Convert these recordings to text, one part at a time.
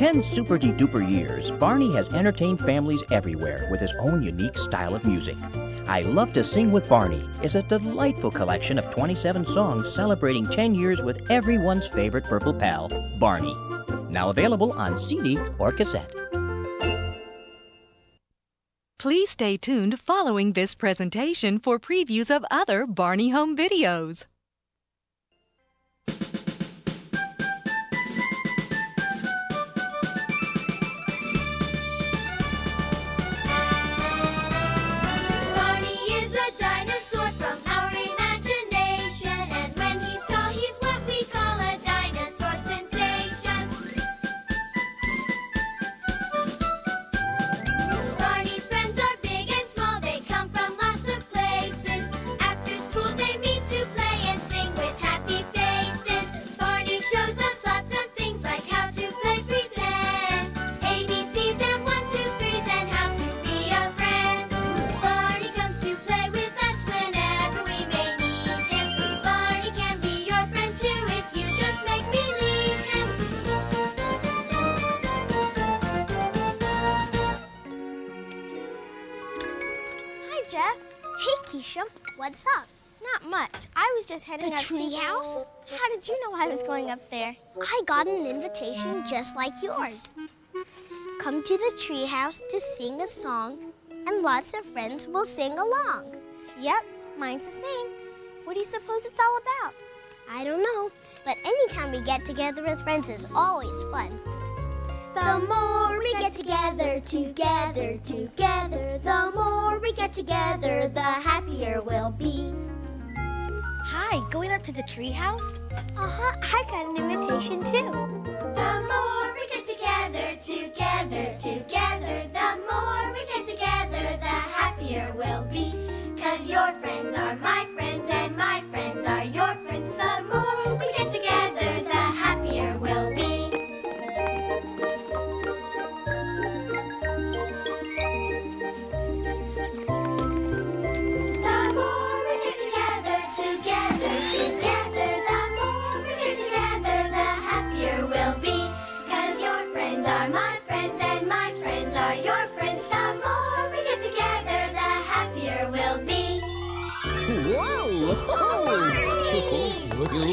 For 10 super de duper years, Barney has entertained families everywhere with his own unique style of music. I Love to Sing with Barney is a delightful collection of 27 songs celebrating 10 years with everyone's favorite purple pal, Barney. Now available on CD or cassette. Please stay tuned following this presentation for previews of other Barney Home videos. Just heading The up tree to house? How did you know I was going up there? I got an invitation just like yours. Come to the tree house to sing a song, and lots of friends will sing along. Yep, mine's the same. What do you suppose it's all about? I don't know, but anytime we get together with friends is always fun. The more we get together, together, together, the more we get together, the happier we'll be. Hi, going up to the treehouse? Uh-huh, I got an invitation too. The more we get together, together, together, the more we get together, the happier we'll be. Cause your friends are my friends and my friends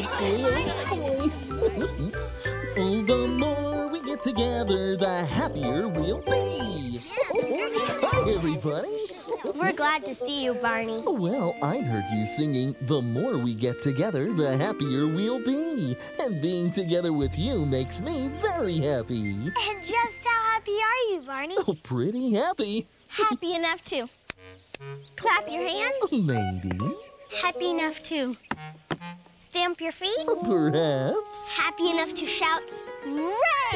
Oh, the more we get together, the happier we'll be. Hi, everybody. We're glad to see you, Barney. Well, I heard you singing, The more we get together, the happier we'll be. And being together with you makes me very happy. And just how happy are you, Barney? Oh, pretty happy. happy enough to clap your hands. Maybe. Happy enough to stamp your feet. Perhaps. Happy enough to shout!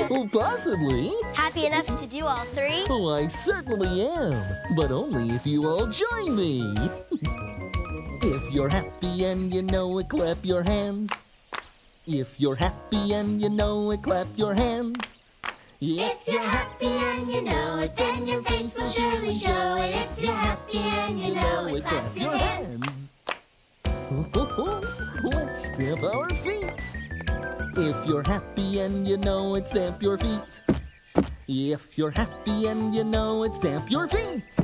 Oh, possibly. Happy enough to do all three. Oh, I certainly am. But only if you all join me. if you're happy and you know it, clap your hands. If you're happy and you know it, clap your hands. If you're happy and you know it, then your face will surely show it. If you're happy and you know it, clap your hands. Let's stamp our feet. If you're happy and you know it, stamp your feet. If you're happy and you know it, stamp your feet.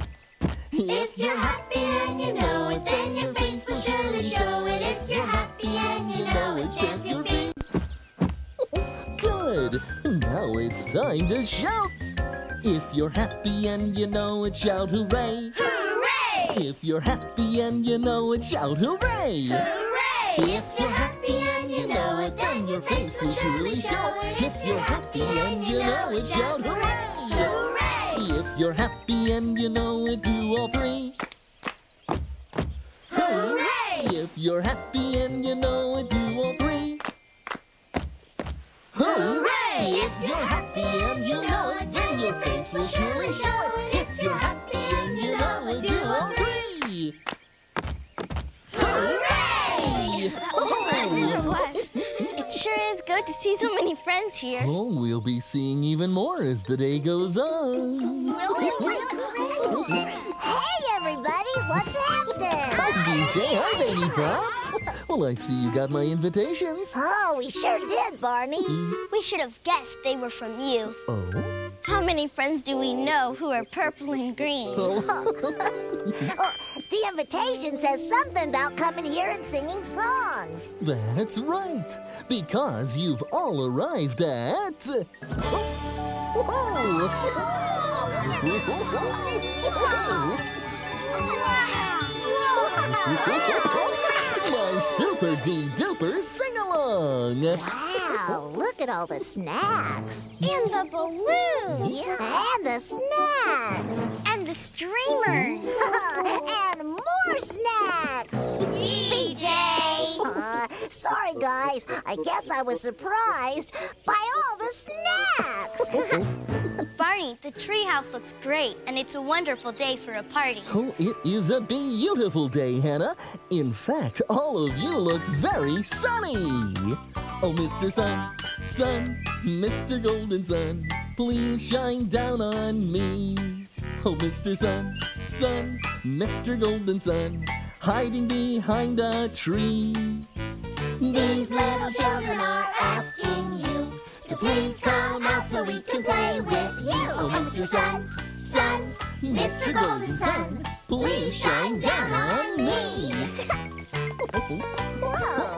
If you're happy and you know it, then your face will surely show it. If you're happy and you know it, stamp your feet. Good. Now it's time to shout. If you're happy and you know it, shout hooray. Hooray! If you're happy and you know it, shout hooray. Hooray! If you're happy and you know it, then your face will surely show it. If you're happy and you know it, shout hooray! Hooray! If you're happy and you know it, do all three. Hooray! If you're happy and you know it, do all three. Hooray! If you're happy and you know it, then your face will surely show it. If you're happy and you know it, do all three. Hooray! Oh! It sure is good to see so many friends here. Oh, we'll be seeing even more as the day goes on. Hey, everybody, what's happening? Hi, BJ. Hi, Baby Bop. Well, I see you got my invitations. Oh, we sure did, Barney. Mm-hmm. We should have guessed they were from you. Oh? How many friends do we know who are purple and green? Oh, the invitation says something about coming here and singing songs. That's right, because you've all arrived at. My super D duper sing along! Wow, look at all the snacks. And the balloons. Yeah, And the snacks. And the streamers. and more snacks. BJ! Uh, sorry, guys. I guess I was surprised by all the snacks. Barney, the treehouse looks great, and it's a wonderful day for a party. Oh, it is a beautiful day, Hannah. In fact, all of you look very sunny. Oh, Mr. Sun, Sun, Mr. Golden Sun, please shine down on me. Oh, Mr. Sun, Sun, Mr. Golden Sun, hiding behind a tree. These little children are asking you to please come out so we can play with you. Oh, Mr. Sun, Sun, Mr. Golden Sun, please shine down on me. Whoa,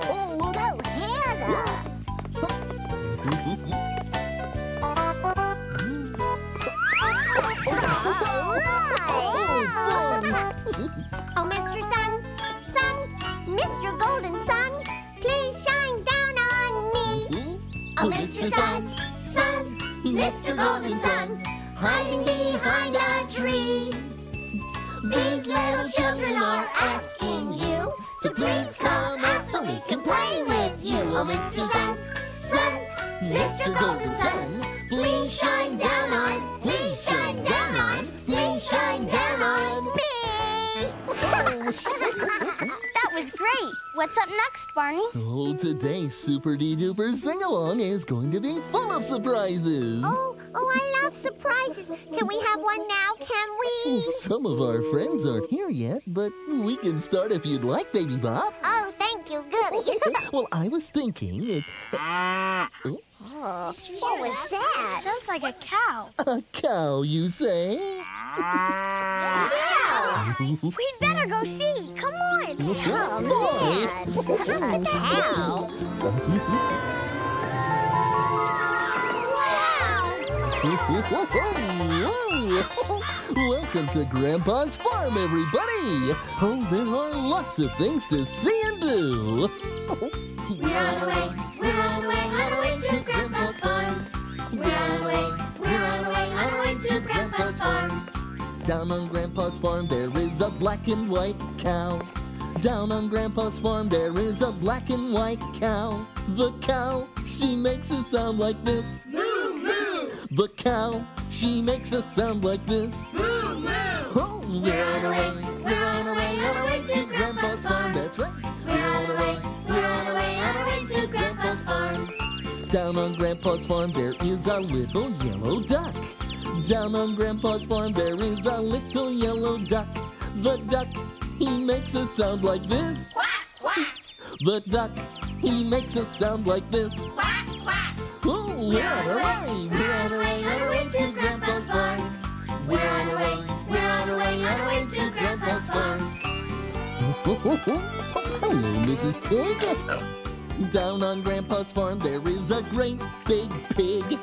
Mr. Golden Sun, hiding behind a tree. What's up next, Barney? Oh, today's Super D Duper Sing Along is going to be full of surprises. Oh, oh, I love surprises. Can we have one now, can we? Oh, some of our friends aren't here yet, but we can start if you'd like, Baby Bop. Oh, thank you, goody. Well, I was thinking it, Oh, what was that? Sounds like a cow. a cow, you say? We'd better go see. Come on. Oh, man. A cow. Welcome to Grandpa's Farm, everybody! Oh, there are lots of things to see and do. We're on our way, we're on our way, on our way to Grandpa's farm. We're on our way, we're on our way, on our way to Grandpa's farm. Down on Grandpa's farm, there is a black and white cow. Down on Grandpa's farm, there is a black and white cow. The cow, she makes a sound like this. Moo, moo, The cow, she makes a sound like this. moo, moo. Oh, we're on our way, we're on our way, on our way to Grandpa's farm. That's right. We're on our way, we're on our way, on our way to Grandpa's farm. Down on Grandpa's farm, there is a little yellow duck. Down on Grandpa's farm, there is a little yellow duck. The duck, he makes a sound like this. Quack, quack, The duck, he makes a sound like this. quack, quack. Oh, we're on our way, we're on our way, Farm. Hello, Mrs. Pig. Down on Grandpa's farm, there is a great big pig.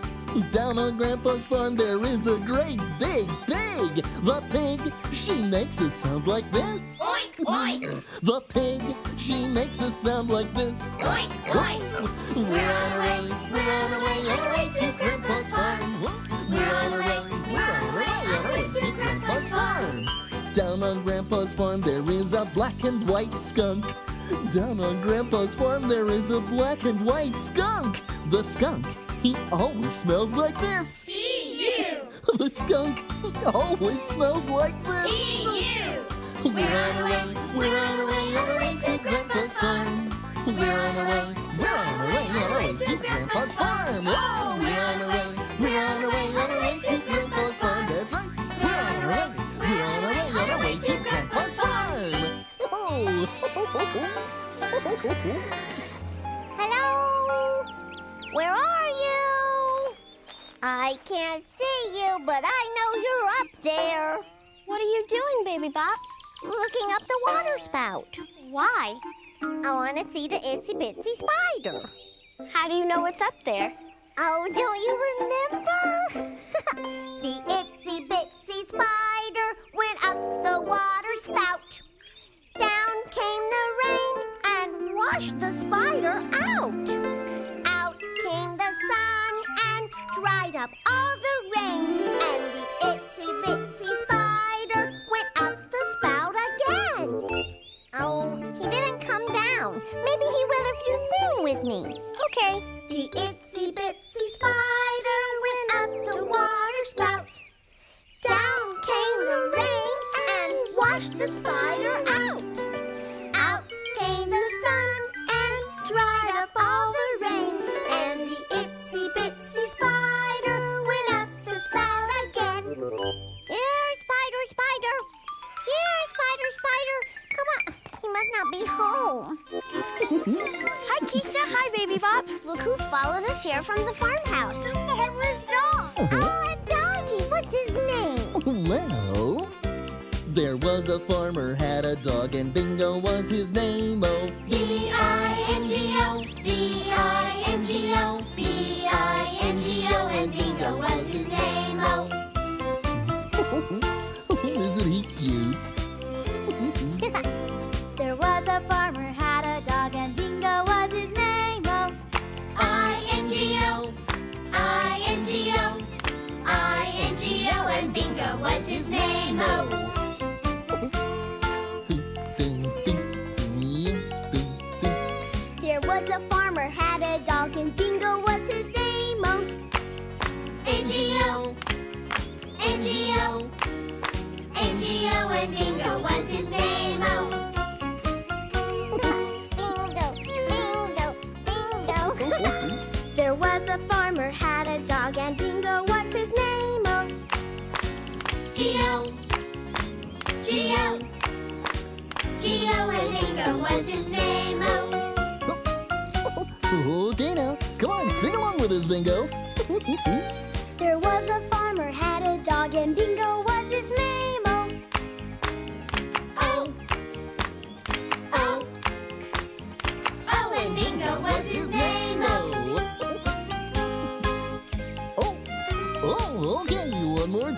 Down on Grandpa's farm, there is a great big pig. The pig, she makes a sound like this. Oink, oink, The pig, she makes a sound like this. oink, oink. We're on our way, we're on our way, on our way to Grandpa's farm. We're on our way, on Grandpa's farm, there is a black and white skunk. Down on Grandpa's farm, there is a black and white skunk. The skunk, he always smells like this. E-U, The skunk, he always smells like this. E-U. We're on our way, we're on our way, on our way to Grandpa's farm. We're on our way, we're on our way, on our way to Grandpa's farm. Oh, we're on our way, we're on our way, on our way to Grandpa's farm. Hello! Where are you? I can't see you, but I know you're up there. What are you doing, Baby Bop? Looking up the water spout. Why? I want to see the itsy bitsy spider. How do you know what's up there? Oh, don't you remember? the itsy bitsy spider went up the water spout. The spider out. Out came the sun and dried up all the rain. And the itsy bitsy spider went up the spout again. Oh, he didn't come down. Maybe he will if you sing with me. Okay. The Bingo was his name, oh. Bingo, bingo, bingo. there was a farmer had a dog and Bingo was his name. Oh, and Bingo was his name, oh. Okay now, come on, sing along with us, Bingo. there was a farmer had a dog and Bingo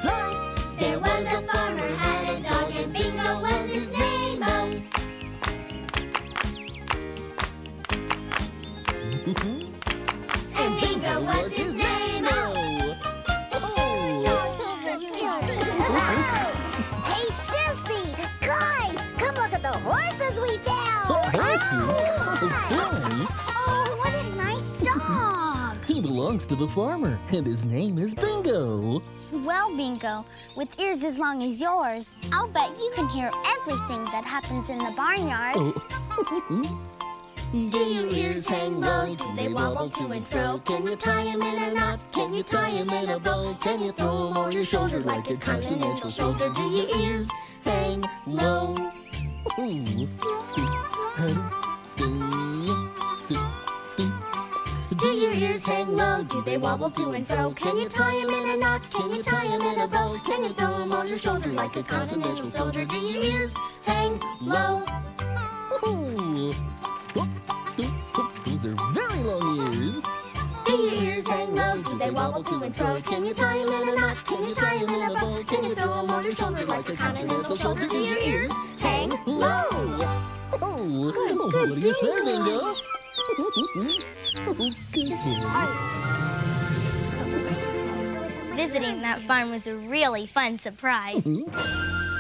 one to the farmer, and his name is Bingo. Well, Bingo, with ears as long as yours, I'll bet you can hear everything that happens in the barnyard. Oh. Do your ears hang low? Do they wobble to and fro? Can you tie 'em in a knot? Can you tie 'em in a bow? Can you throw 'em on your shoulder like a continental shoulder? Do your ears hang low? Do your ears hang low? Do they wobble to and fro? Can you tie 'em in a knot? Can you tie 'em in a bow? Can you throw 'em on your shoulder like a continental soldier? Do your ears hang low? Those are very long ears. Do your ears hang low? Do they wobble to and fro? Can you tie 'em in a knot? Can you tie 'em in a bow? Can you throw 'em on your shoulder like a continental soldier? Do your ears hang low? Oh, what do you say, Bingo? oh, good boy. Visiting that farm was a really fun surprise.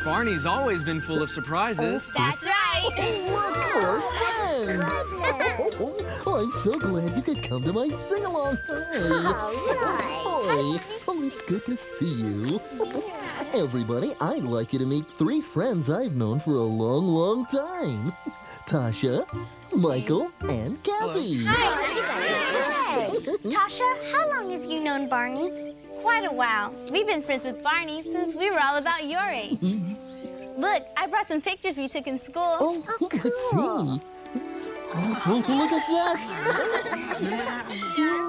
Barney's always been full of surprises. That's right. Look, we're friends. Oh, I'm so glad you could come to my sing-along. Hey. Boy, oh, it's good to see you. Everybody, I'd like you to meet three friends I've known for a long, long time. Tosha, Michael, and Kathy. Hi. Tosha, how long have you known Barney? Quite a while. We've been friends with Barney since we were all about your age. Mm-hmm. Look, I brought some pictures we took in school. Oh, oh let's see. Oh, look at that. Oh,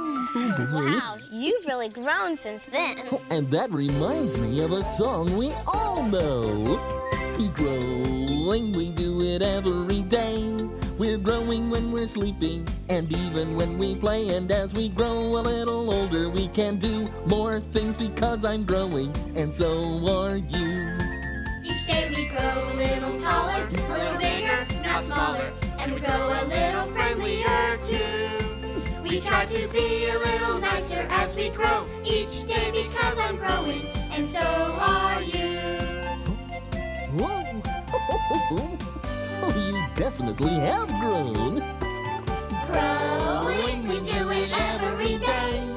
Wow, you've really grown since then. And that reminds me of a song we all know. Growing, we do it every day. We're growing when we're sleeping, and even when we play. And as we grow a little older, we can do more things because I'm growing, and so are you. Each day we grow a little taller, a little bigger, not smaller, and we grow a little friendlier too. We try to be a little nicer as we grow each day because I'm growing, and so are you. Whoa! Oh, you definitely have grown. Growing, we do it every day.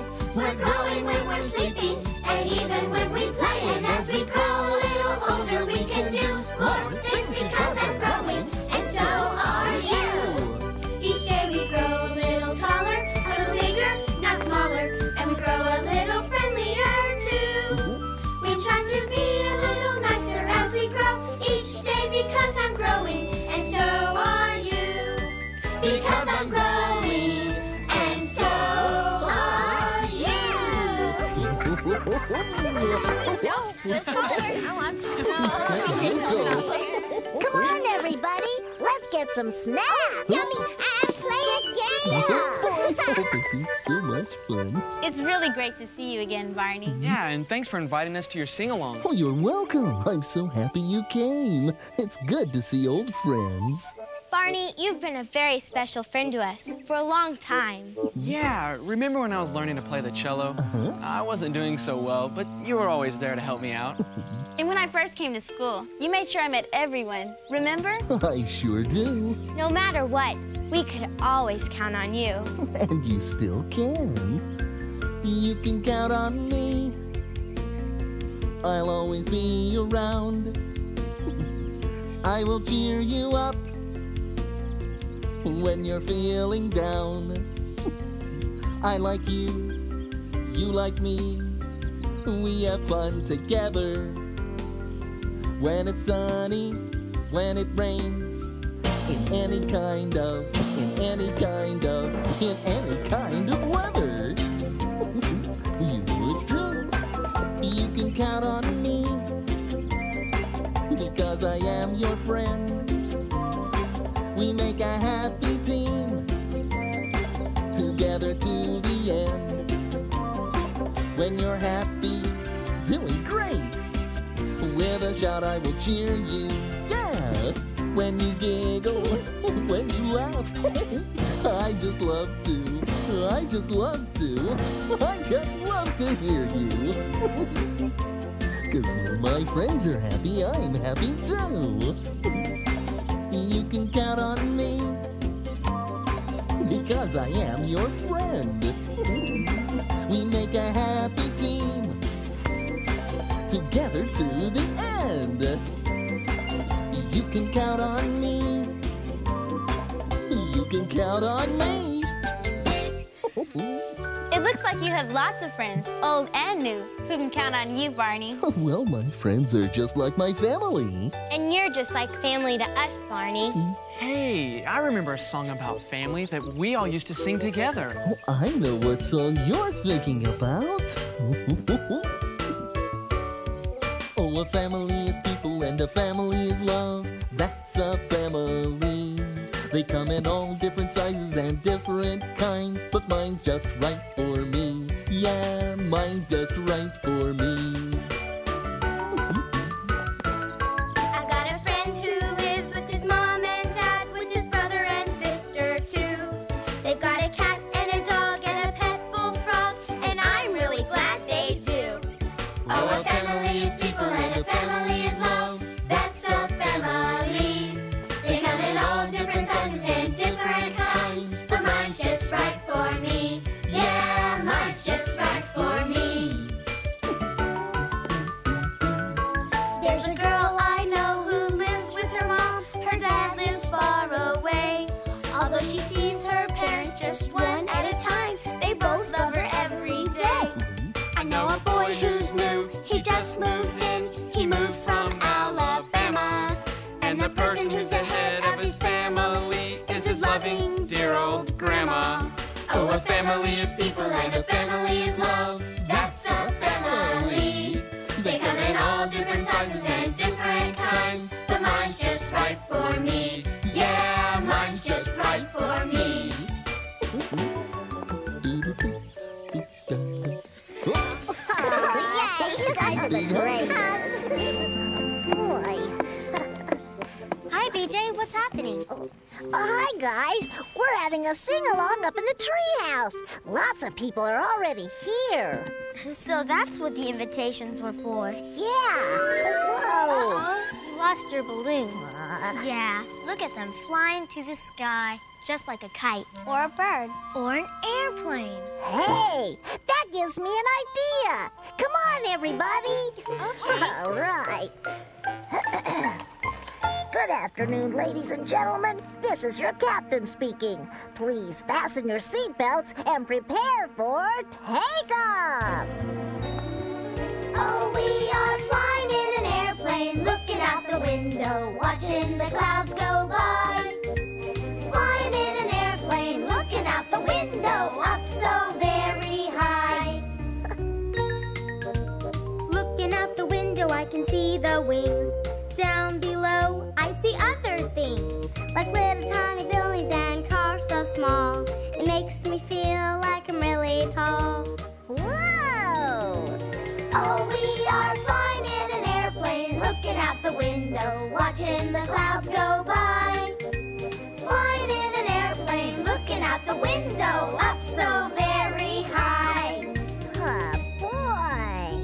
Come on, everybody. Let's get some snacks. Yummy, and play a game. Oh, this is so much fun. It's really great to see you again, Barney. Yeah, and thanks for inviting us to your sing-along. Oh, you're welcome. I'm so happy you came. It's good to see old friends. Barney, you've been a very special friend to us for a long time. Yeah, remember when I was learning to play the cello? Uh-huh. I wasn't doing so well, but you were always there to help me out. And when I first came to school, you made sure I met everyone. Remember? I sure do. No matter what, we could always count on you. And you still can. You can count on me. I'll always be around. I will cheer you up when you're feeling down. I like you, you like me. We have fun together. When it's sunny, when it rains, in any kind of, in any kind of, in any kind of weather. you know it's true. You can count on me because I am your friend. We make a happy team together to the end. When you're happy, doing great. With a shout, I will cheer you. Yeah! When you giggle, when you laugh, I just love to. I just love to. I just love to hear you. Cause when my friends are happy, I'm happy too. You can count on me because I am your friend. We make a happy team together to the end. You can count on me. You can count on me. It looks like you have lots of friends, old and new, who can count on you, Barney. Well, my friends are just like my family. And you're just like family to us, Barney. Mm. Hey, I remember a song about family that we all used to sing together. Oh, I know what song you're thinking about. oh, a family is people and a family is love. That's a family. They come in all different sizes and different kinds, but mine's just right for me. Yeah, mine's just right for me. People and a family is love. That's a family. They come in all different sizes and different kinds, but mine's just right for me. Yeah, mine's just right for me. Yay! You guys are the greatest. Boy. Hi, BJ. What's happening? Oh, hi, guys. We're having a sing-along up in the treehouse. Lots of people are already here. So that's what the invitations were for. Yeah. Whoa. You lost your balloon. Uh, Yeah, look at them flying to the sky, just like a kite. Or a bird. Or an airplane. Hey, that gives me an idea. Come on, everybody. Okay. All right. Good afternoon, ladies and gentlemen. This is your captain speaking. Please fasten your seatbelts and prepare for takeoff. Oh, we are flying in an airplane, looking out the window, watching the clouds go by. Flying in an airplane, looking out the window, up so very high. Looking out the window, I can see the wings. Watching the clouds go by. Flying in an airplane, looking out the window, up so very high. Oh, boy.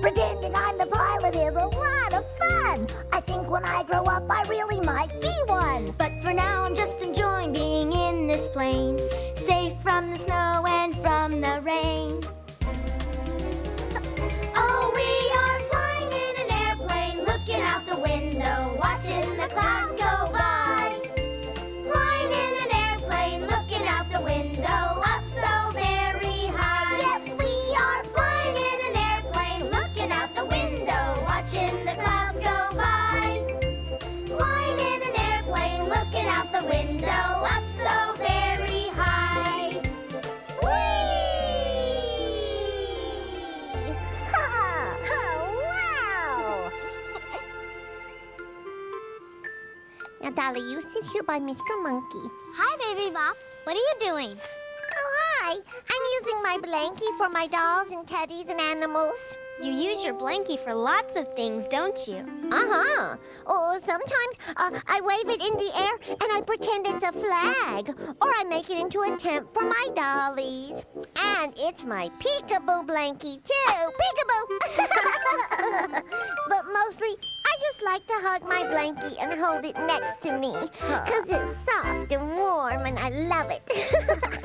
Pretending I'm the pilot is a lot of fun. I think when I grow up, I really might be one. But for now, I'm just enjoying being in this plane. Safe from the snow and from the rain. Oh, we Dolly, you sit here by Mr. Monkey. Hi, Baby Bop. What are you doing? Oh, hi. I'm using my blankie for my dolls and teddies and animals. You use your blankie for lots of things, don't you? Uh-huh. Oh, sometimes uh, I wave it in the air and I pretend it's a flag. Or I make it into a tent for my dollies. And it's my peekaboo blankie, too. Peekaboo! but mostly, I just like to hug my blankie and hold it next to me. Because it's soft and warm and I love it.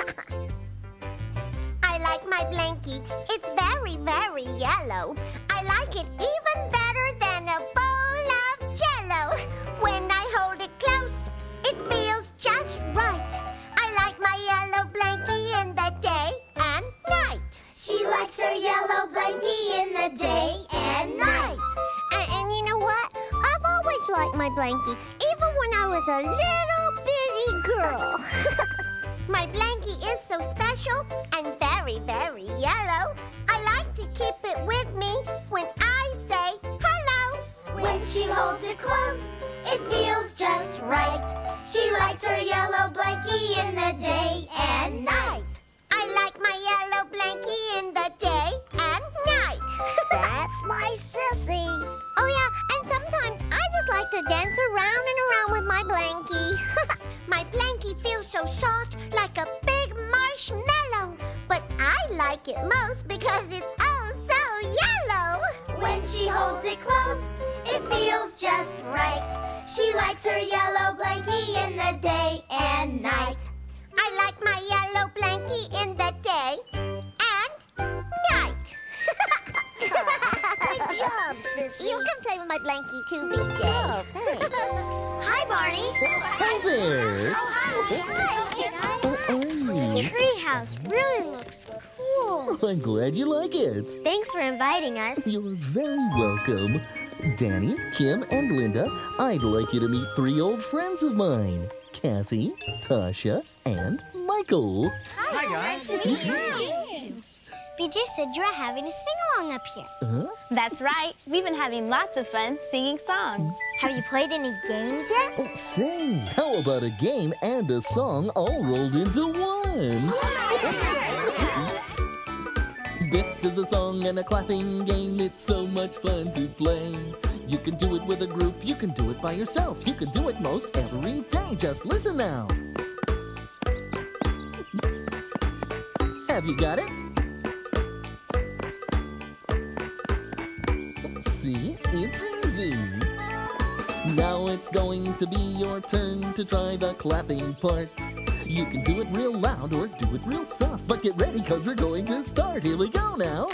My blankie. It's very, very yellow. I like it even better than a bowl of jello. When I hold it close, it feels just right. I like my yellow blankie in the day and night. She likes her yellow blankie in the day and night. And, and you know what? I've always liked my blankie, even when I was a little bitty girl. my blankie is so special and very, very yellow. I like to keep it with me when I say hello. When she holds it close, it feels just right. She likes her yellow blankie in the day and night. I like my yellow blankie in the day and night. That's my sissy. Just like to dance around and around with my blankie. my blankie feels so soft, like a big marshmallow. But I like it most because it's oh so yellow. When she holds it close, it feels just right. She likes her yellow blankie in the day and night. I like my yellow blankie in the day and night. Good job, Sissy. You can play with my blankie too, BJ. Oh, thanks. Hi, Barney. Hi there. Oh, hi. How are you? Treehouse really looks cool. Oh, I'm glad you like it. Thanks for inviting us. You're very welcome. Danny, Kim, and Linda, I'd like you to meet three old friends of mine Kathy, Tosha, and Michael. Hi, guys. BJ said you were having a sing along up here. Huh? That's right. We've been having lots of fun singing songs. Have you played any games yet? Oh, say, how about a game and a song all rolled into one? This is a song and a clapping game. It's so much fun to play. You can do it with a group, you can do it by yourself. You can do it most every day. Just listen now. Have you got it? It's going to be your turn to try the clapping part. You can do it real loud or do it real soft, but get ready because we're going to start. Here we go now.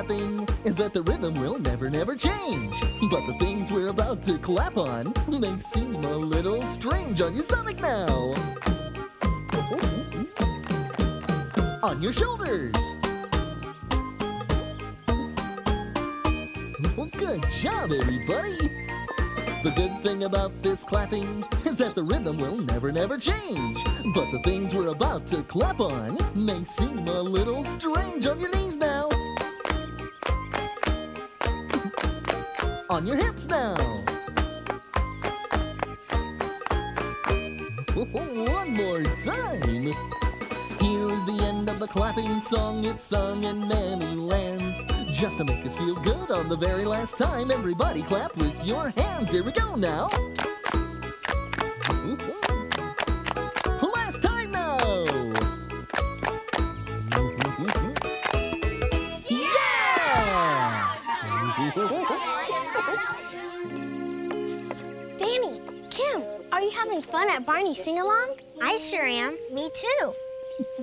Clapping is that the rhythm will never, never change. But the things we're about to clap on may seem a little strange on your stomach now. on your shoulders. Well, good job, everybody. The good thing about this clapping is that the rhythm will never, never change. But the things we're about to clap on may seem a little strange on your knees now. On your hips now. One more time. Here's the end of the clapping song. It's sung in many lands. Just to make us feel good on the very last time, everybody clap with your hands. Here we go now. Having fun at Barney's sing along? I sure am. Me too.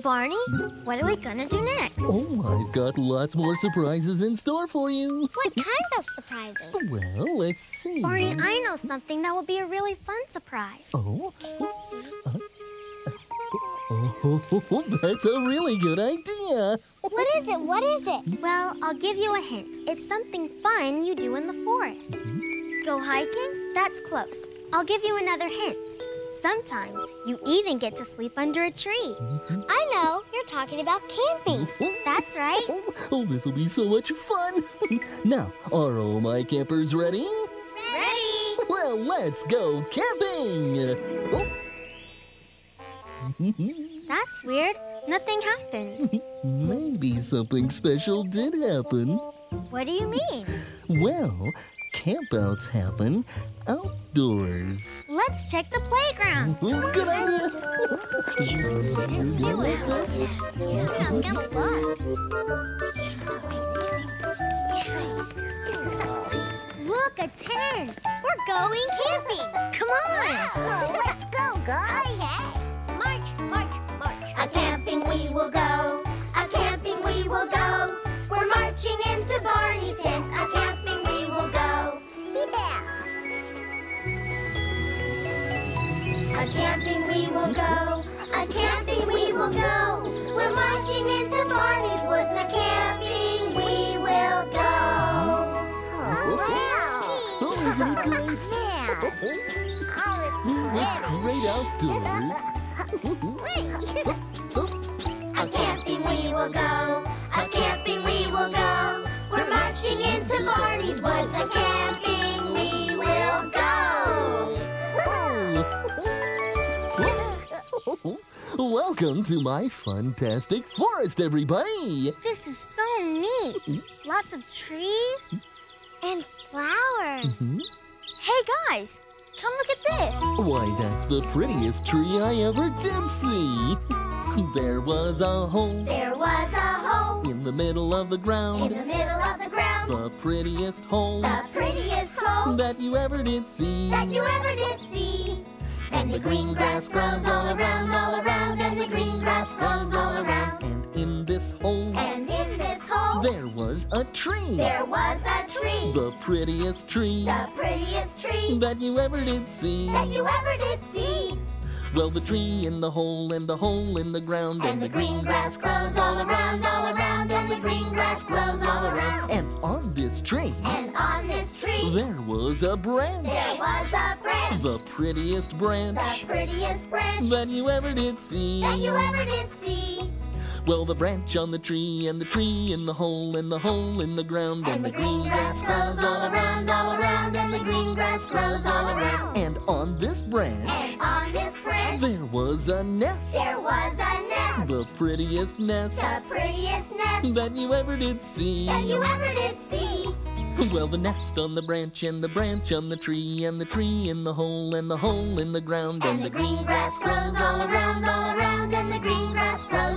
Barney, what are we gonna do next? Oh, I've got lots more surprises in store for you. What kind of surprises? Well, let's see. Barney, I know something that will be a really fun surprise. Oh, oh, that's a really good idea. What is it? What is it? Well, I'll give you a hint. It's something fun you do in the forest. Mm-hmm. Go hiking? That's close. I'll give you another hint. Sometimes you even get to sleep under a tree. Mm-hmm. I know. You're talking about camping. That's right. Oh, this will be so much fun. now, are all my campers ready? Ready? Well, let's go camping. That's weird. Nothing happened. Maybe something special did happen. What do you mean? Well, campouts happen outdoors. Let's check the playground. Good idea. It's kind of fun. Look, a tent. We're going camping. Come on. let's go, guys. March, march, march. A camping we will go. A camping we will go. We're marching into Barney's tent. A camping camping we will go. A camping we will go. We're marching into Barney's woods. A camping we will go. Oh, isn't it great? Oh, great outdoors. A camping we will go. A camping we will go. We're marching into Barney's woods. A camping we Welcome to my fantastic forest, everybody. This is so neat. Mm-hmm. Lots of trees and flowers. Mm-hmm. Hey, guys, come look at this. Why, that's the prettiest tree I ever did see. There was a hole There was a hole in the middle of the ground. in the middle of the ground. the prettiest hole The prettiest hole that you ever did see. that you ever did see. And the green grass grows all around, all around, and the green grass grows all around. And in this hole, And in this hole, there was a tree, there was a tree. the prettiest tree The prettiest tree that you ever did see. that you ever did see. Well, the tree in the hole and the hole in the ground And the green grass grows all around, all around, and the green grass grows all around. And on this tree, And on this tree, there was a branch. there was a branch, The prettiest branch the prettiest branch that you ever did see. that you ever did see. Well, the branch on the tree and the tree in the hole and the hole in the ground And the green grass grows all around, all around, and the green grass grows all around. And on this branch, And on this branch, there was a nest. there was a nest, The prettiest nest the prettiest nest that you ever did see. that you ever did see. Well, the nest on the branch and the branch on the tree and the tree in the hole and the hole in the ground And the green grass grows all around, all around, and the green grass grows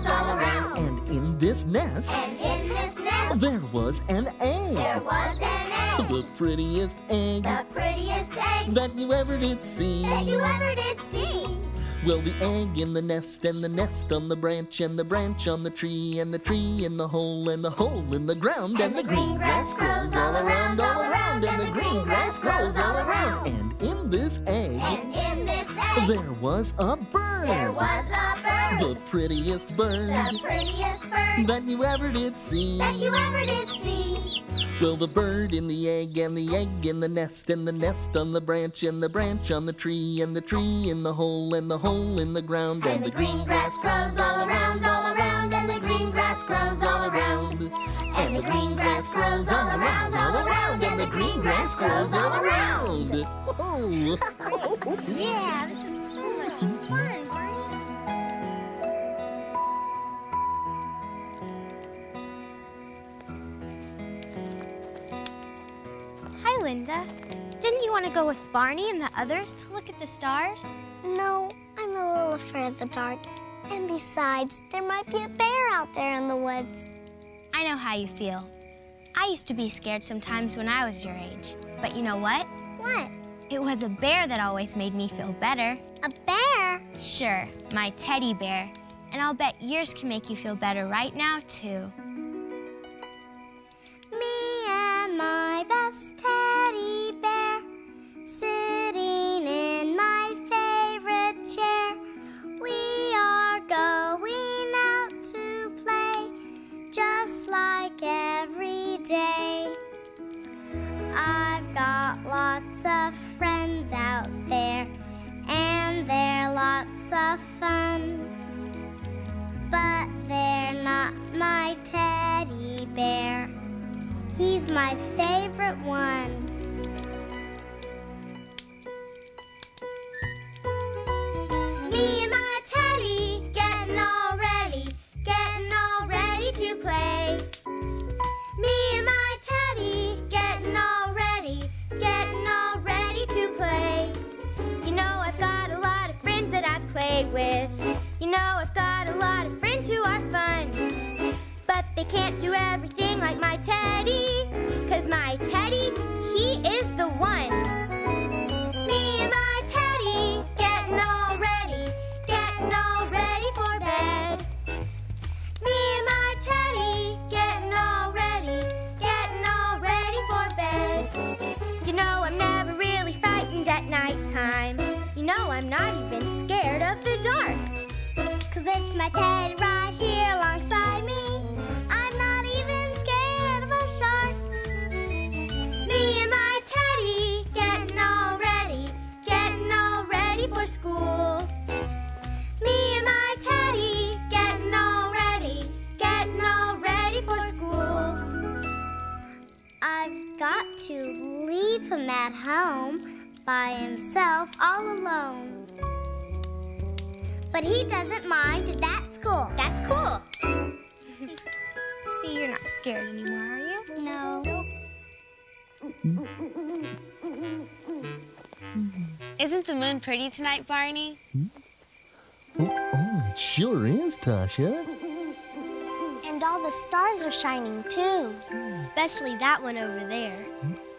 this nest, And in this nest, there was an there egg. was an egg, The prettiest egg the prettiest egg that you ever did see. that you ever did see. Well, the egg in the nest and the nest on the branch and the branch on the tree and the tree in the hole and the hole in the ground and the green grass grows all around, all around, and the green grass grows all around. And in this egg, And in this egg, there was a bird. there was a bird, The prettiest bird the prettiest bird that you ever did see. that you ever did see. Well, the bird in the egg and the egg in the nest and the nest on the branch and the branch on the tree and the tree in the hole and the hole in the ground And the green grass grows all around, all around, and the green grass grows all around. And the green grass grows all around, all around, and the green grass grows all around. Oh. Yeah, this is so much fun, Linda. Didn't you want to go with Barney and the others to look at the stars? No, I'm a little afraid of the dark. And besides, there might be a bear out there in the woods. I know how you feel. I used to be scared sometimes when I was your age. But you know what? What? It was a bear that always made me feel better. A bear? Sure, my teddy bear. And I'll bet yours can make you feel better right now, too. Me my best teddy bear sitting in my favorite chair. We are going out to play just like every day. I've got lots of friends out there, and they're lots of fun. But they're not my teddy bear. My favorite one. Me and my teddy getting all ready, getting all ready to play. Me and my teddy getting all ready, getting all ready to play. You know I've got a lot of friends that I play with. You know I've got a lot of friends who are fun. But they can't do everything like my teddy. My teddy, he is the one. At home by himself all alone. But he doesn't mind that's cool. That's cool. See, you're not scared anymore, are you? No. Isn't the moon pretty tonight, Barney? Oh, oh, it sure is, Tosha. And all the stars are shining too. Especially that one over there. Twinkle,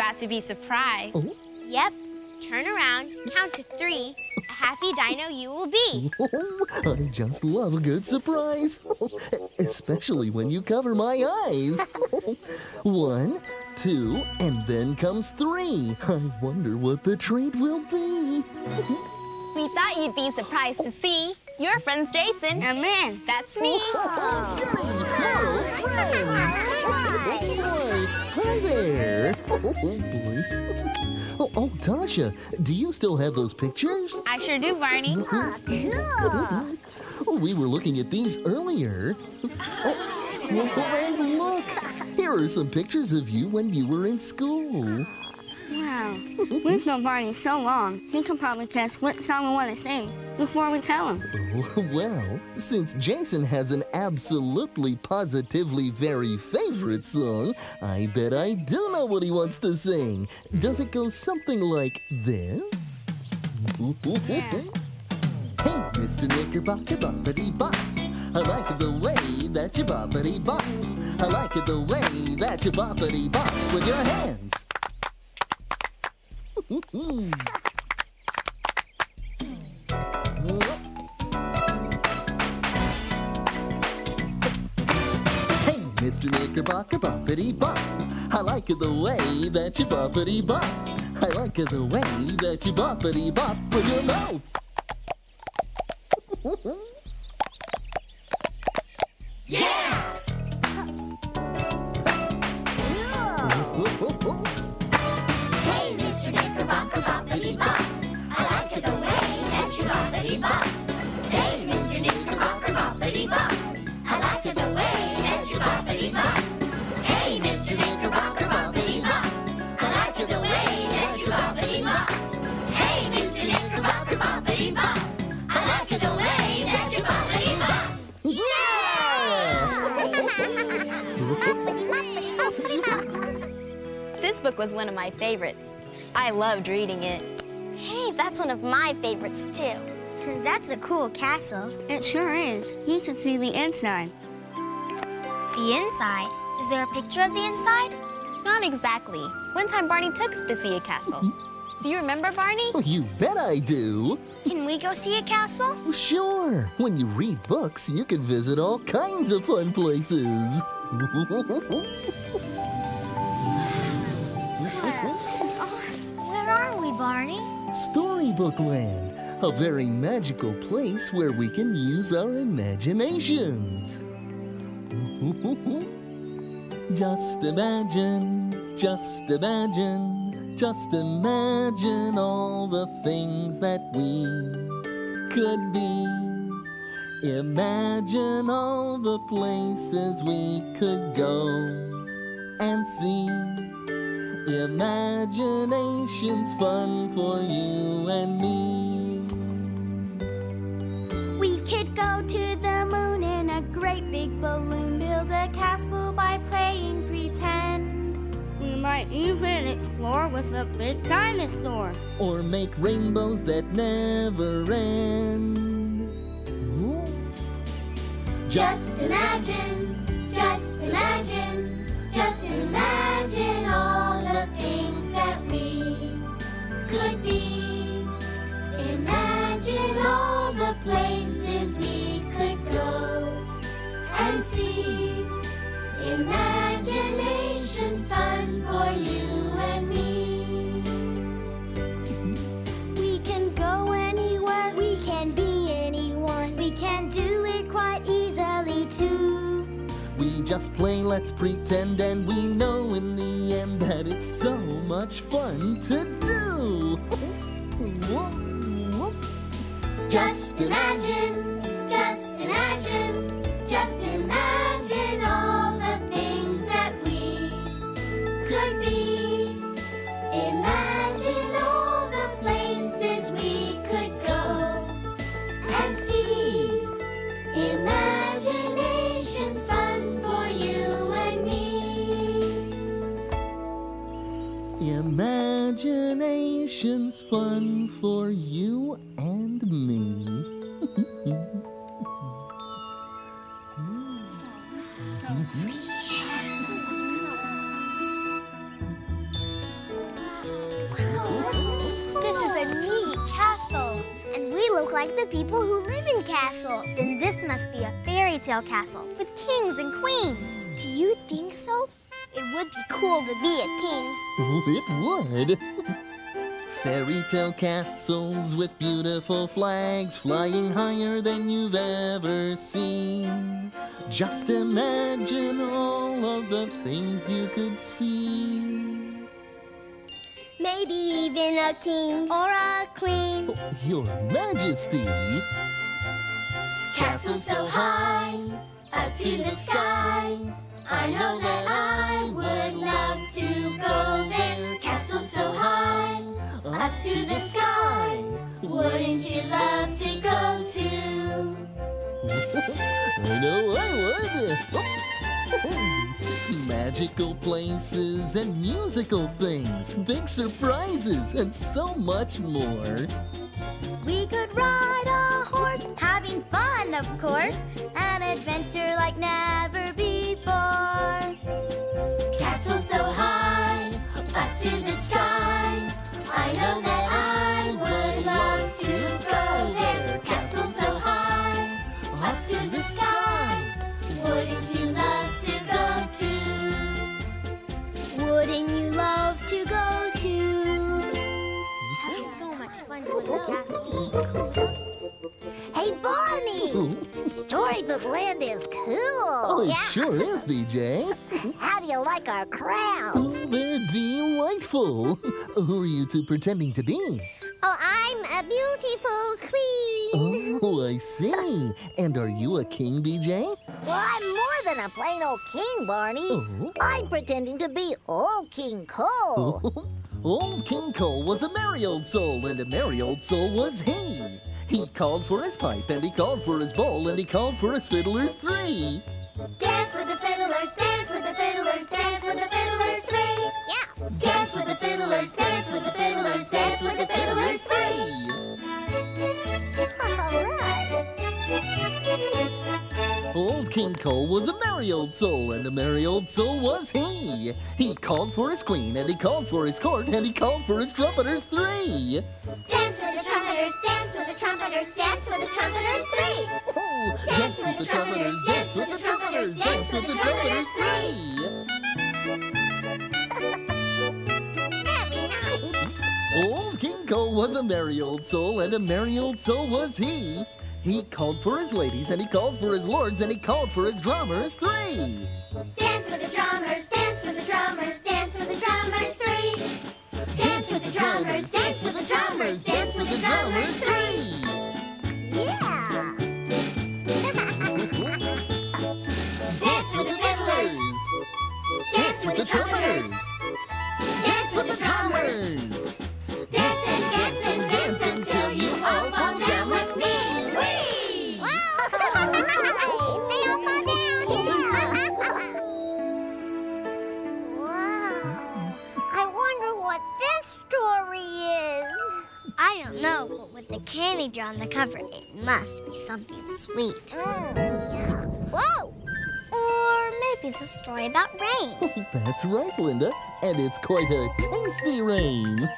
about to be surprised. Oh. Yep. Turn around, count to three. A happy dino you will be. I just love a good surprise, especially when you cover my eyes. One, two, and then comes three. I wonder what the treat will be. We thought you'd be surprised to see your friend's Jason. And Min, That's me. Goody! Hello, friends! Hi there! Oh. Oh, oh, Tosha, do you still have those pictures? I sure do, Barney. Oh, we were looking at these earlier. Oh, and look! Here are some pictures of you when you were in school. Wow. We've known Barney so long, he can probably guess what song we want to sing before we tell him. Well, since Jason has an absolutely positively very favorite song, I bet I do know what he wants to sing. Does it go something like this? Hey, Mr. Knickerbocker, boppity bop. I like it the way that you boppity bop. I like it the way that you boppity bop with your hands. Hey, Mr. Knickerbocker, boppity bop. I like it the way that you boppity bop. I like it the way that you boppity bop with your mouth. Hey, Knickerbocker, bop. I like the way that you boppity bop. Hey, Mr. Knickerbocker, boppity bop. I like the way that you boppity bop. Hey, Mr. Knickerbocker, boppity bop. I like the way that you boppity bop. Hey, Mr. Knickerbocker, boppity bop. I like the way that you boppity bop. This book was one of my favorites. I loved reading it. Hey, that's one of my favorites too. That's a cool castle. It sure is. You should see the inside. The inside? Is there a picture of the inside? Not exactly. One time Barney took us to see a castle. Mm-hmm. Do you remember, Barney? Oh, you bet I do. Can we go see a castle? Oh, sure. When you read books, you can visit all kinds of fun places. Barney? Storybook Land, a very magical place where we can use our imaginations. Just imagine, just imagine, just imagine all the things that we could be. Imagine all the places we could go and see. Imagination's fun for you and me. We could go to the moon in a great big balloon, build a castle by playing pretend. We might even explore with a big dinosaur. Or make rainbows that never end. Ooh. Just imagine, just imagine, just imagine all the things that we could be. Imagine all the places we could go and see. Imagination's fun for you just play, let's pretend, and we know in the end that it's so much fun to do. Just imagine, castles. Then this must be a fairy tale castle with kings and queens. Do you think so? It would be cool to be a king. It would. Fairy tale castles with beautiful flags flying higher than you've ever seen. Just imagine all of the things you could see. Maybe even a king or a queen. Oh, Your Majesty. Castle so high, up to the sky. I know that I would love to go there. Castle so high, up to the sky. Wouldn't you love to go to? I know I would. Oh. Magical places and musical things, big surprises, and so much more. We could ride a horse, having fun, of course. An adventure like never before. Castle so high, up to the sky. I know that I would love to go there. Castle so high, up to the sky. So much to live a castle. Hey, Barney! Storybook Land is cool. Oh, it sure is, BJ. How do you like our crowns? They're delightful. Who are you two pretending to be? Oh, I'm a beautiful queen. Oh, I see. And are you a king, BJ? Well, I'm more than a plain old king, Barney. Oh. I'm pretending to be old King Cole. Old King Cole was a merry old soul, and a merry old soul was he. He called for his pipe, and he called for his bowl, and he called for his fiddlers three. Dance with the fiddlers, dance with the fiddlers, dance with the fiddlers three. Yeah. Dance with the fiddlers, dance with the fiddlers, dance with the fiddlers three. Old King Cole was a merry old soul, and a merry old soul was he. He called for his queen, and he called for his court, and he called for his trumpeters three. Dance with the trumpeters, dance with the trumpeters, dance with the trumpeters three. Oh, dance with the trumpeters, dance with the trumpeters, dance with the trumpeters three. Very nice. Old King Cole was a merry old soul, and a merry old soul was he. He called for his ladies, and he called for his lords, and he called for his drummers three. Dance with the drummers, dance with the drummers, dance with the drummers three. Dance with the drummers, dance with the drummers, dance with the drummers three. Yeah. Dance with the fiddlers, dance with the trumpeters, dance with the drummers. Know, but with the candy jar on the cover, it must be something sweet. Mm. Whoa. Or maybe it's a story about rain. That's right, Linda. And it's quite a tasty rain.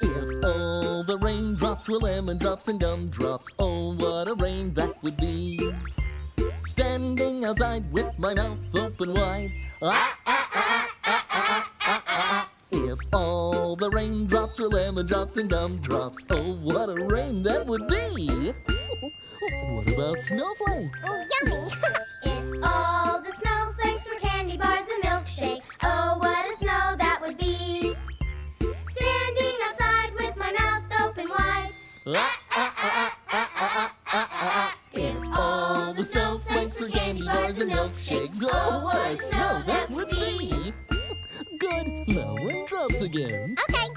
if all the raindrops were lemon drops and gumdrops, oh, what a rain that would be. Standing outside with my mouth open wide. Ah, ah, ah, ah, ah, ah, ah. If all the raindrops were lemon drops and gumdrops, oh, what a rain that would be! what about snowflakes? Oh, yummy! if all the snowflakes were candy bars and milkshakes, oh, what a snow that would be! Standing outside with my mouth open wide. Ah, ah, ah, if all the snowflakes were candy bars and milkshakes, oh, what a snow that would be! good. Now raindrops again. Okay.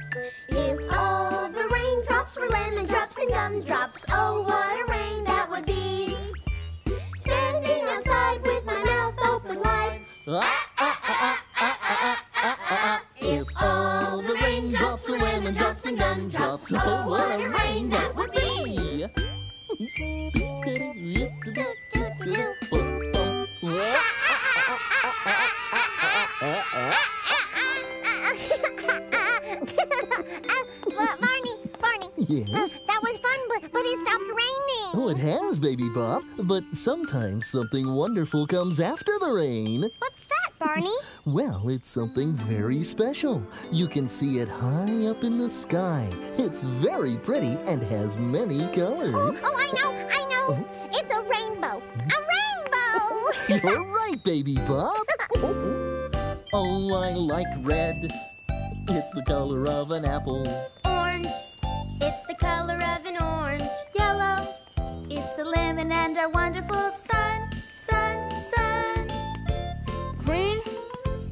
If all the raindrops were lemon drops and gumdrops, oh, what a rain that would be. Standing outside with my mouth open wide. Ah, ah, ah, if all the raindrops were lemon drops and gumdrops, oh, what a rain that would be. has, Baby Bop, but sometimes something wonderful comes after the rain. What's that, Barney? Well, it's something very special. You can see it high up in the sky. It's very pretty and has many colors. Oh, oh, I know, I know. Oh. It's a rainbow. A rainbow! You're right, Baby Bop. oh, I like red. It's the color of an apple. Orange, it's the color of an orange. Yellow, it's a lemon and our wonderful sun, sun, sun. Green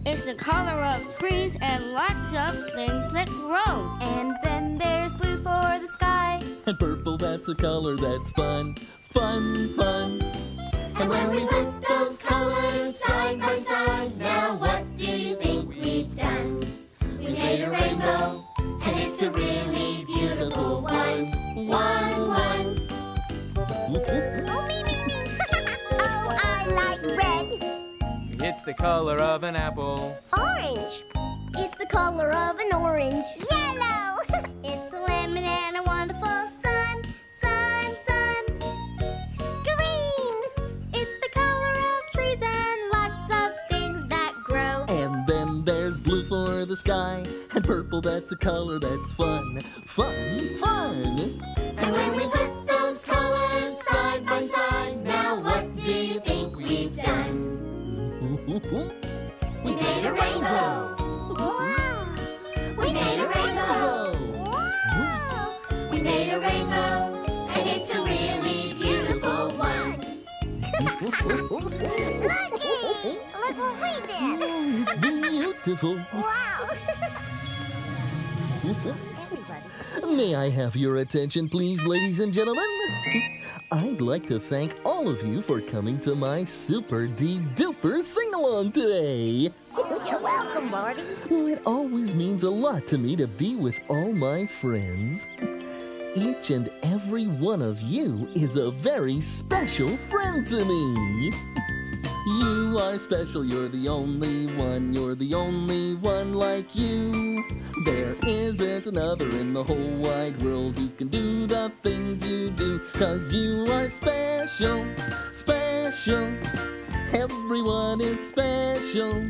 is the color of trees and lots of things that grow. And then there's blue for the sky. And purple, that's a color that's fun. Fun, fun. And when we put those colors side by side, now what do you think we've done? We made a rainbow, and it's a really beautiful one. One, one. It's the color of an apple. Orange. It's the color of an orange. Yellow. it's a lemon and a wonderful sun. Sun, sun. Green, it's the color of trees and lots of things that grow. And then there's blue for the sky. And purple, that's a color that's fun. Fun, fun. And when we put those colors side by side, Looky! Look what we did. It's beautiful. Wow. May I have your attention, please, ladies and gentlemen? I'd like to thank all of you for coming to my super D duper sing along today. You're welcome, Barney. Oh, it always means a lot to me to be with all my friends. Each and every one of you is a very special friend to me. You are special, you're the only one, you're the only one like you. There isn't another in the whole wide world who can do the things you do, cause you are special, special. Everyone is special,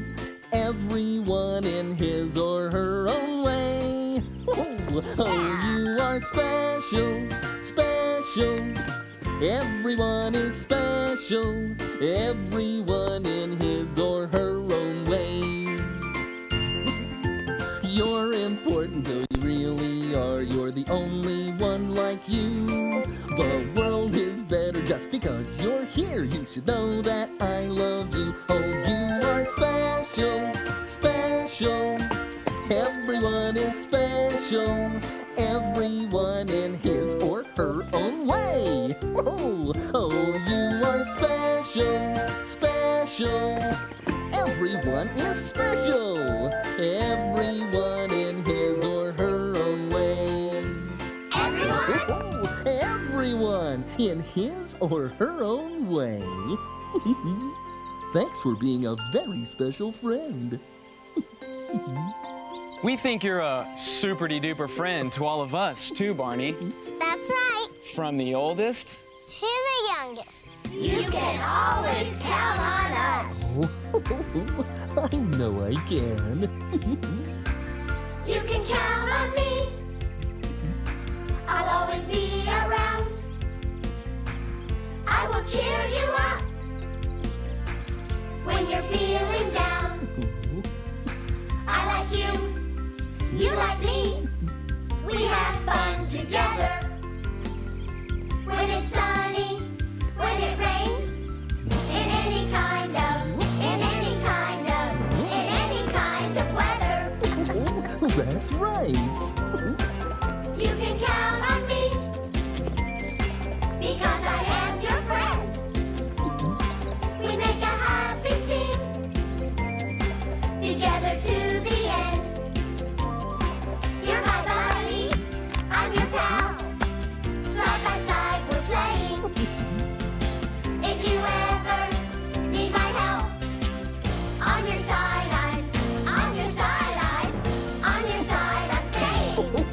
everyone in his or her own way. Oh, you are special, special. Everyone is special, everyone in his or her own way. You're important, though you really are. You're the only one like you. The world is better just because you're here. You should know that I love you. Oh, you are special, special. Everyone is special. Everyone in his or her own way. Oh, oh, you are special, special. Everyone is special. Everyone in his or her own way. Everyone, Oh, everyone in his or her own way. Thanks for being a very special friend. We think you're a super duper friend to all of us, too, Barney. That's right. From the oldest To the youngest. you can always count on us. I know I can. You can count on me. I'll always be around. I will cheer you up when you're feeling down. I like you, you like me. We have fun together. When it's sunny, when it rains, in any kind of, in any kind of, in any kind of weather. That's right. You can count on me because I am your friend. We make a happy team together to the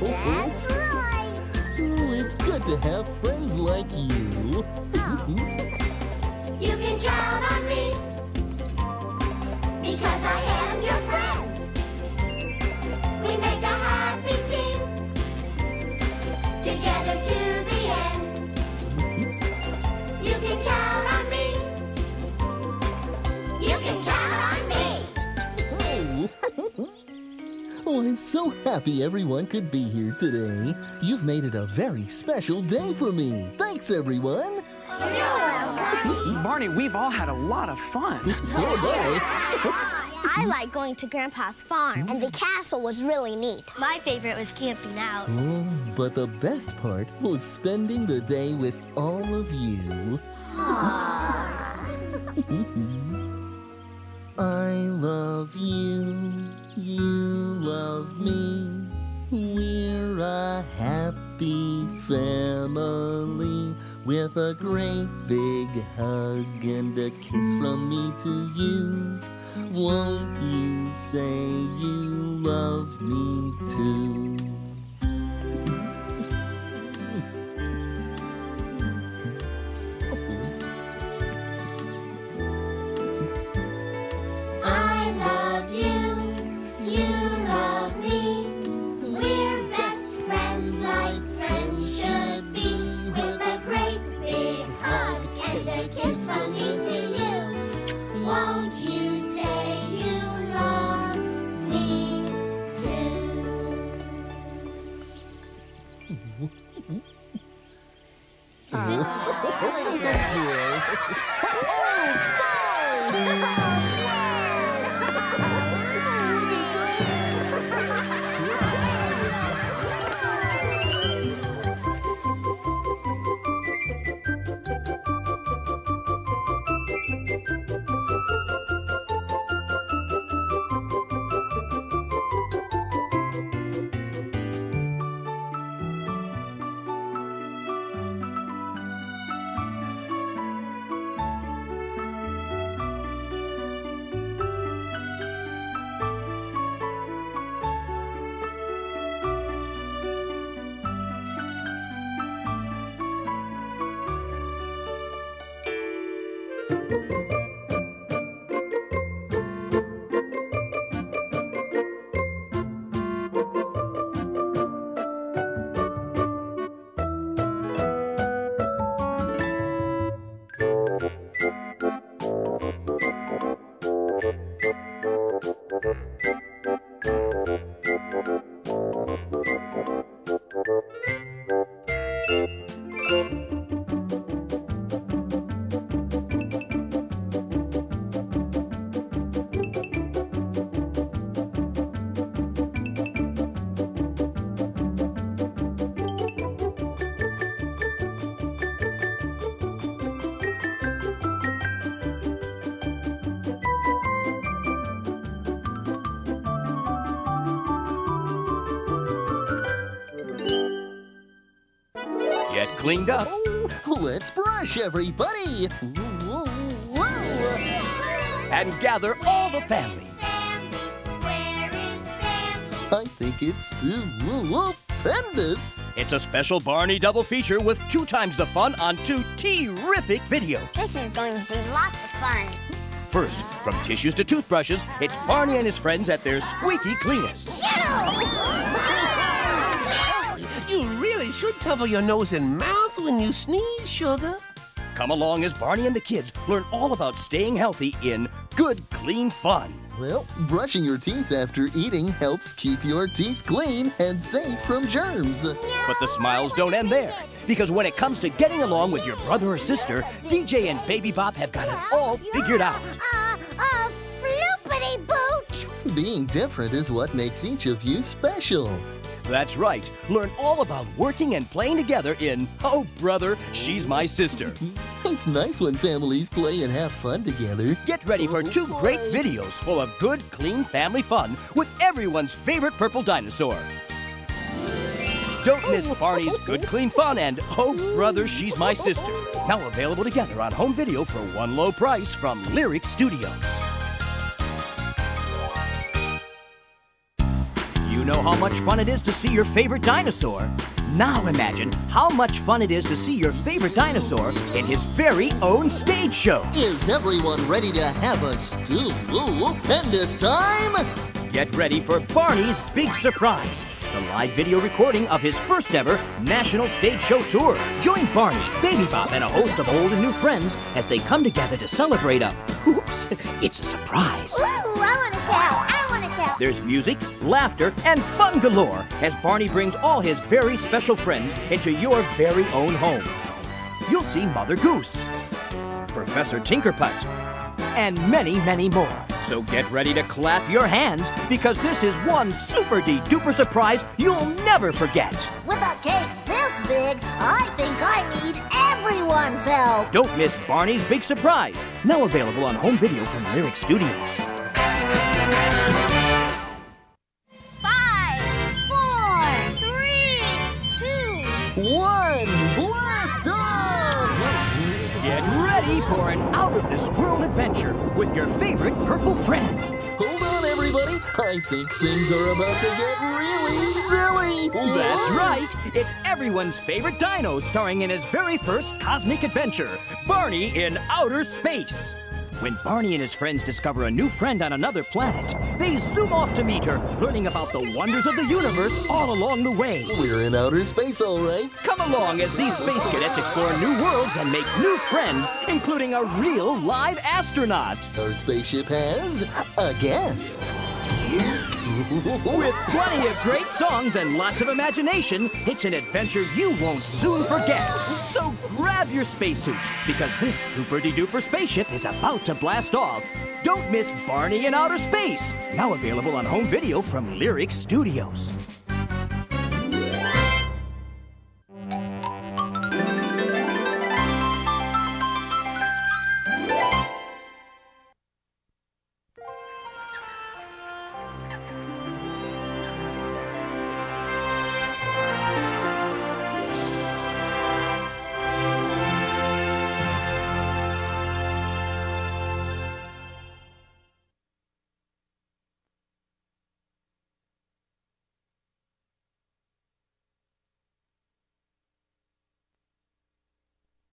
That's right. It's good to have friends like you. Happy everyone could be here today. You've made it a very special day for me. Thanks, everyone. Barney, we've all had a lot of fun. So have I. I like going to Grandpa's farm, and the castle was really neat. My favorite was camping out. Oh, but the best part was spending the day with all of you. I love you, you love me. A happy family with a great big hug and a kiss from me to you. Won't you say you love me too? I love you, you love me. Mm-hmm. Ah. Get cleaned up. Oh, let's brush, everybody. Whoa, whoa. And gather all the family. Where is family? I think it's stupendous. It's a special Barney double feature with two times the fun on two terrific videos. This is going to be lots of fun. First, from tissues to toothbrushes, it's Barney and his friends at their squeaky cleanest. You really should cover your nose and mouth when you sneeze, sugar. Come along as Barney and the kids learn all about staying healthy in Good Clean Fun. Well, brushing your teeth after eating helps keep your teeth clean and safe from germs. But the smiles don't end there. Because when it comes to getting along with your brother or sister, BJ and Baby Bop have got it all figured out. Uh, uh, floopity boot. Being different is what makes each of you special. That's right. Learn all about working and playing together in Oh Brother, She's My Sister. It's nice when families play and have fun together. Get ready for two great videos full of good, clean family fun with everyone's favorite purple dinosaur. Don't miss Barney's Good Clean Fun and Oh Brother, She's My Sister. Now available together on home video for one low price from Lyric Studios. You know how much fun it is to see your favorite dinosaur. Now imagine how much fun it is to see your favorite dinosaur in his very own stage show. Is everyone ready to have a stupendous time? Get ready for Barney's big surprise the live video recording of his first ever national stage show tour. Join Barney, Baby Bop, and a host of old and new friends as they come together to celebrate a. Oops, it's a surprise. Ooh, I want to tell. I to tell. There's music, laughter, and fun galore as Barney brings all his very special friends into your very own home. You'll see Mother Goose, Professor Tinkerputt, and many, many more. So get ready to clap your hands because this is one super de duper surprise you'll never forget. With a cake this big, I think I need everyone's help. Don't miss Barney's Big Surprise, now available on home video from Lyric Studios. This world adventure with your favorite purple friend. Hold on, everybody. I think things are about to get really silly. That's right. It's everyone's favorite dino starring in his very first cosmic adventure, Barney in Outer Space. When Barney and his friends discover a new friend on another planet, they zoom off to meet her, learning about the wonders of the universe all along the way. We're in outer space, all right. Come along as these space cadets explore new worlds and make new friends, including a real live astronaut. Our spaceship has a guest. With plenty of great songs and lots of imagination, it's an adventure you won't soon forget. So grab your spacesuits because this super de duper spaceship is about to blast off. Don't miss Barney in Outer Space, now available on home video from Lyric Studios.